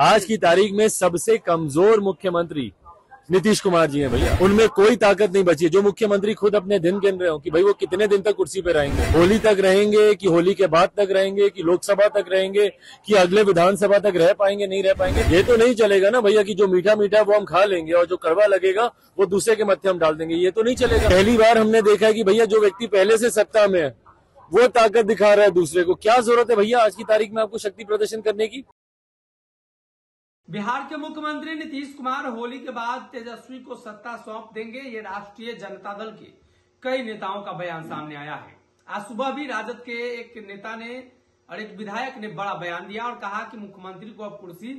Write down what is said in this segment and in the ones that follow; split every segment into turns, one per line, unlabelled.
आज की तारीख में सबसे कमज़ोर मुख्यमंत्री नीतीश कुमार जी हैं भैया। उनमें कोई ताकत नहीं बची है। जो मुख्यमंत्री खुद अपने दिन गिन रहे हो कि भाई वो कितने दिन तक कुर्सी पे रहेंगे? होली तक रहेंगे कि होली के बाद तक रहेंगे कि लोकसभा तक रहेंगे कि अगले विधानसभा तक रह पाएँगे, नहीं रह पाएँगे? ये तो नहीं चलेगा ना भैया कि जो मीठा मीठा वो हम खा लेंगे और जो कड़वा लगेगा, वो दूसरे के मत्थे हम डाल देंगे। ये तो नहीं चलेगा। पहली बार हमने देखा है कि भैया जो व्यक्ति पहले से सत्ता में है, वो ताकत दिखा रहा है दूसरे को। क्या ज़रूरत है भैया आज की तारीख में आपको शक्ति प्रदर्शन करने की?
बिहार के मुख्यमंत्री नीतीश कुमार होली के बाद तेजस्वी को सत्ता सौंप देंगे, ये राष्ट्रीय जनता दल के कई नेताओं का बयान सामने आया है। आज सुबह भी राजद के एक नेता ने और एक विधायक ने बड़ा बयान दिया और कहा कि मुख्यमंत्री को अब कुर्सी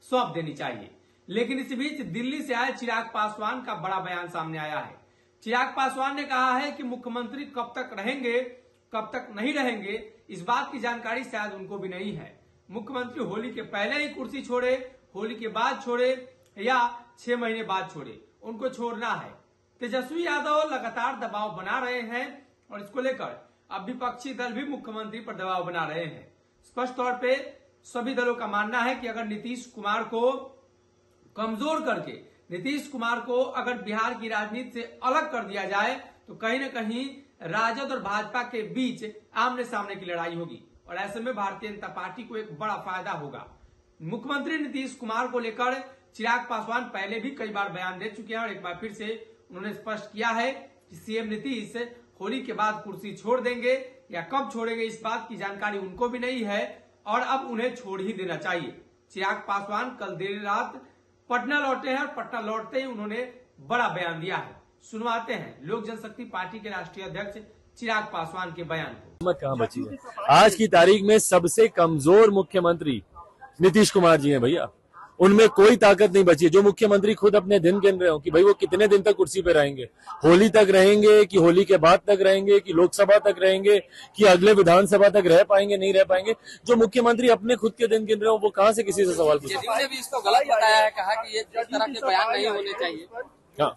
सौंप देनी चाहिए। लेकिन इस बीच दिल्ली से आए चिराग पासवान का बड़ा बयान सामने आया है। चिराग पासवान ने कहा है कि मुख्यमंत्री कब तक रहेंगे, कब तक नहीं रहेंगे, इस बात की जानकारी शायद उनको भी नहीं है। मुख्यमंत्री होली के पहले ही कुर्सी छोड़े होली के बाद छोड़े या छह महीने बाद छोड़े, उनको छोड़ना है। तेजस्वी यादव लगातार दबाव बना रहे हैं और इसको लेकर अब विपक्षी दल भी मुख्यमंत्री पर दबाव बना रहे हैं। स्पष्ट तौर पे सभी दलों का मानना है कि अगर नीतीश कुमार को कमज़ोर करके, नीतीश कुमार को अगर बिहार की राजनीति से अलग कर दिया जाए तो कहीं ना कहीं राजद और भाजपा के बीच आमने सामने की लड़ाई होगी। और ऐसे में भारतीय जनता पार्टी को एक बड़ा फ़ायदा होगा। मुख्यमंत्री नीतीश कुमार को लेकर चिराग पासवान पहले भी कई बार बयान दे चुके हैं और एक बार फिर से उन्होंने स्पष्ट किया है कि सीएम नीतीश होली के बाद कुर्सी छोड़ देंगे या कब छोड़ेंगे इस बात की जानकारी उनको भी नहीं है और अब उन्हें छोड़ ही देना चाहिए। चिराग पासवान कल देर रात पटना लौटे हैं और पटना लौटते ही उन्होंने बड़ा बयान दिया है। सुनवाते हैं लोक जनशक्ति पार्टी के राष्ट्रीय अध्यक्ष चिराग पासवान के बयान को।
कहाँ बची है। आज की तारीख में सबसे कमज़ोर मुख्यमंत्री नीतीश कुमार जी हैं भैया। उनमें कोई ताकत नहीं बची। है जो मुख्यमंत्री खुद अपने दिन गिन रहे हो कि भाई वो कितने दिन तक कुर्सी पे रहेंगे? होली तक रहेंगे कि होली के बाद तक रहेंगे कि लोकसभा तक रहेंगे कि अगले विधानसभा तक रह पाएँगे नहीं रह पाएँगे? जो मुख्यमंत्री अपने खुद के दिन गिन रहे हो वो कहाँ से किसी से सवाल पूछ?
केजरीवाल भी इसको गलत बताया है कहा कि ये तरह के बयान नहीं होने चाहिए।
हाँ।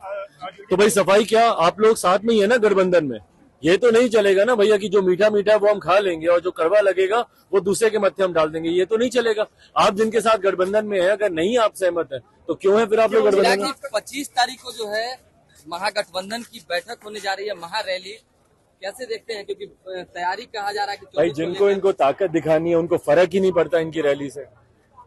तो भाई सफ़ाई क्या आप लोग साथ में ही है ना गठबंधन में? ये तो नहीं चलेगा ना भैया कि जो मीठा मीठा वो हम खा लेंगे और जो कड़वा लगेगा वो दूसरे के मत्थे हम डाल देंगे। ये तो नहीं चलेगा। आप जिनके साथ गठबंधन में है अगर नहीं आप सहमत है तो क्यों है फिर आप लोग गठबंधन
पच्चीस तारीख को जो है महागठबंधन की बैठक होने जा रही है महारैली। कैसे देखते हैं? क्योंकि तैयारी कहा जा रहा है कि
भाई जिनको इनको ताकत दिखानी है उनको फ़र्क ही नहीं पड़ता इनकी रैली से।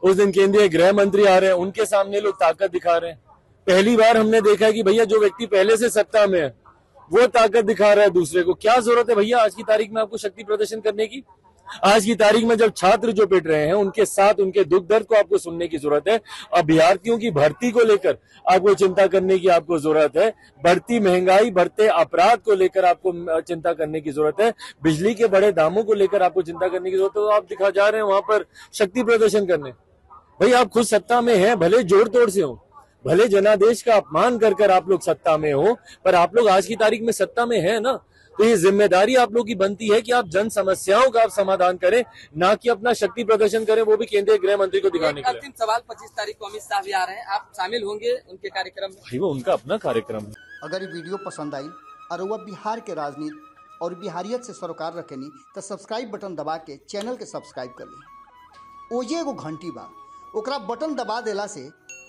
उस दिन केंद्रीय गृह मंत्री आ रहे हैं उनके सामने लोग ताकत दिखा रहे हैं। पहली बार हमने देखा है कि भैया जो व्यक्ति पहले से सत्ता में है वो ताकत दिखा रहा है दूसरे को। क्या ज़रूरत है भैया आज की तारीख में आपको शक्ति प्रदर्शन करने की? आज की तारीख में जब छात्र जो पिट रहे हैं, उनके साथ उनके दुख दर्द को आपको सुनने की ज़रूरत है। अभ्यार्थियों की भर्ती को लेकर आपको चिंता करने की आपको ज़रूरत है। बढ़ती महँगाई, बढ़ते अपराध को लेकर आपको चिंता करने की ज़रूरत है। बिजली के बड़े दामों को लेकर आपको चिंता करने की ज़रूरत है। तो आप दिखा जा रहे हैं वहाँ पर शक्ति प्रदर्शन करने। भाई आप खुद सत्ता में है, भले जोड़ तोड़ से हो। भले जनादेश का अपमान कर कर आप लोग सत्ता में हो पर आप लोग आज की तारीख में सत्ता में है ना? तो ये ज़िम्मेदारी आप लोग की बनती है कि आप जन समस्याओं का आप समाधान करें ना कि अपना शक्ति प्रदर्शन करें वो भी केंद्रीय गृह मंत्री को दिखाने के लिए
अंतिम सवाल पच्चीस तारीख को अमित शाह भी आ रहे हैं। आप शामिल होंगे उनके कार्यक्रम में?
भाई वो उनका अपना कार्यक्रम है।
अगर ये वीडियो पसंद आई और वह बिहार के राजनीति और बिहारियत से सरोकार रखेनी तो सब्सक्राइब बटन दबा के चैनल के सब्सक्राइब कर ली। ओजे एगो घंटी बा। ओकरा बटन दबा देला से